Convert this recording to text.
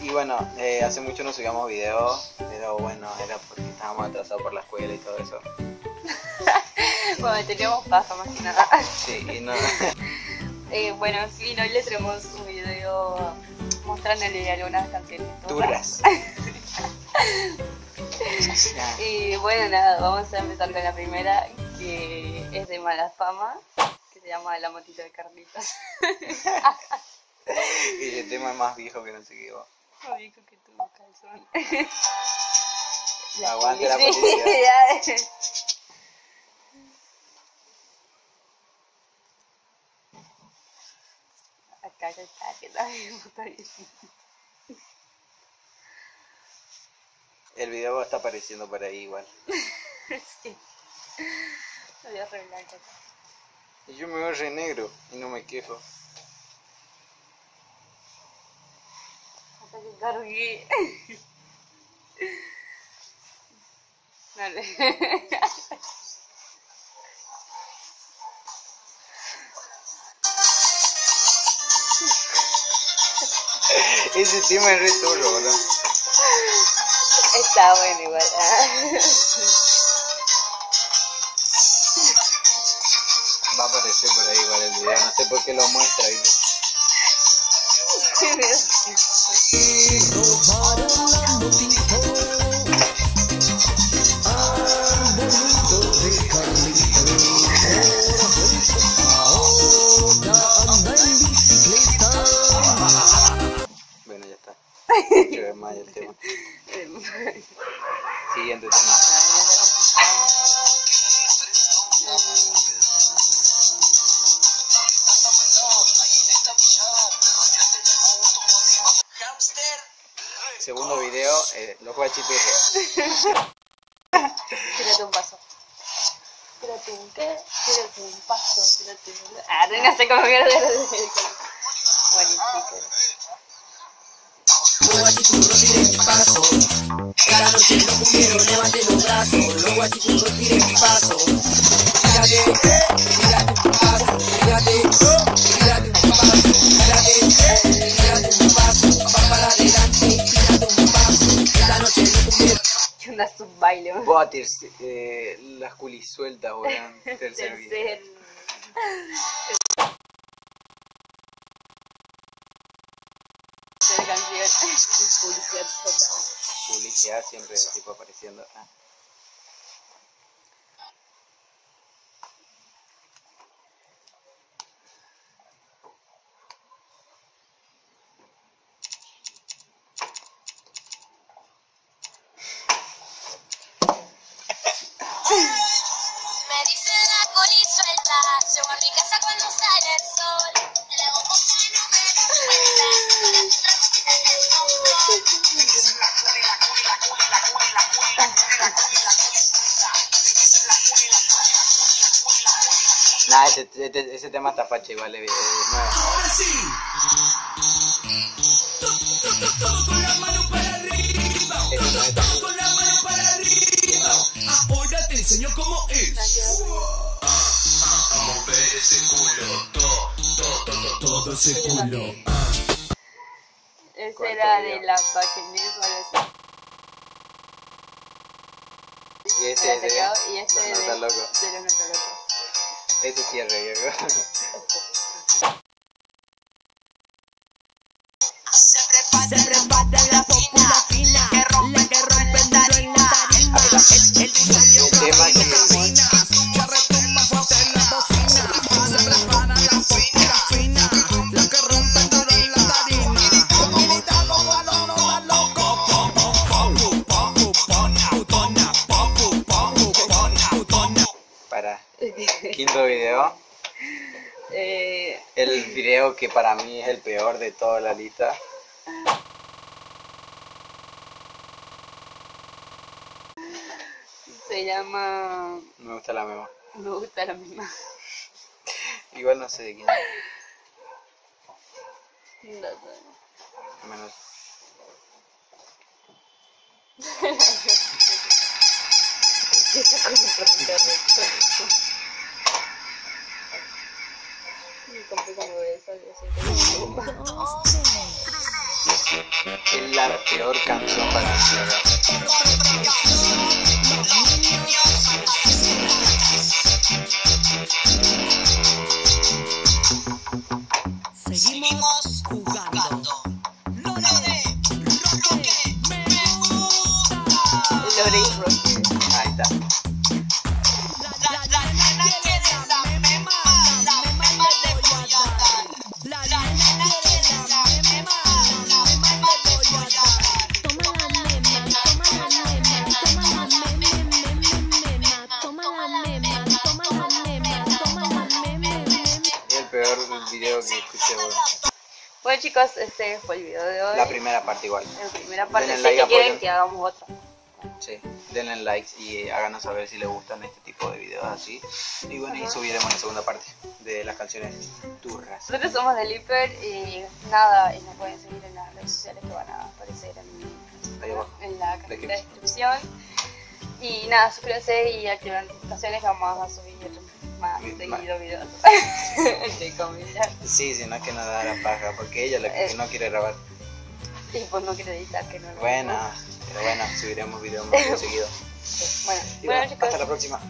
Y bueno, eh, hace mucho no subíamos videos, pero bueno, era porque estábamos atrasados por la escuela y todo eso. bueno, teníamos paja más que nada. Sí, y no. Eh, bueno, sí, hoy le traemos un video mostrándole algunas canciones. Turras. y bueno, nada, vamos a empezar con la primera, que es de mala fama, que se llama La motito de Carlitos. Y el tema es más viejo que no sé qué. Más viejo que tu calzón. Aguante la publicidad. Acá ya está, que también está bien. El video está apareciendo por ahí igual. sí. Lo voy a re blanco. Y yo me veo re negro y no me quejo. Hasta que cargué. Dale. Ese tema es re turro, boludo. Está bueno igual. Va a aparecer por ahí igual el video, no sé por qué lo muestra. ¿viste? El tema. Siguiente tema. Segundo video, eh, los. Tírate un paso. Tírate un qué, tírate un paso, tírate un... Ah, no sé cómo mierda Buenísimo. Los guachiturros tiren paso. Cada noche los cumbieros levanten los brazos. Los tiren paso. Tírate, tírate un paso. Tírate, tírate un paso. Tírate, tírate un paso. Va para adelante, tírate un paso. Esta noche cumbieros. ¿Qué onda baile? Eh, las culis sueltas, weón. Tercer. Tercer. Publicidad siempre tipo apareciendo. Ah. Nah, ese, ese, ese tema está facha igual, es, es nuevo. Ahora sí. Todo con la mano para arriba. Tan- Con la mano para arriba. Ahora te enseño cómo es. A mover ese culo. Todo, todo, todo, todo ese culo. Ese ¿Cuál era de la paquinés o algo así. Y ese Era es de y este de, los. Ese sí es re El video que para mí es el peor de toda la lista. se llama... Me gusta la memo. Me gusta la misma. Igual no sé de quién. No sé. Menos. Empieza con un poquito de Me compré como de eso, yo siento que- Es la peor canción para encierrar. Bueno chicos, este fue el video de hoy. La primera parte igual. La primera parte. Denle Si like, que quieren que hagamos otra. Sí, denle likes y háganos saber si les gustan este tipo de videos así. Y bueno, y subiremos la segunda parte de las canciones turras. Nosotros somos del Hiper y nada, y nos pueden seguir en las redes sociales que van a aparecer en, Ahí en la Descripción. descripción. Y nada, suscríbanse y activen las notificaciones que vamos a subir más Mi- seguido videos. Entre comillas. Sí, si no es que nos da la paja, porque ella la que Eh. no quiere grabar. Y pues no quiero editar que no Bueno, pero bueno, subiremos videos más seguido. Bueno, Y bueno bueno, chicos. hasta la próxima.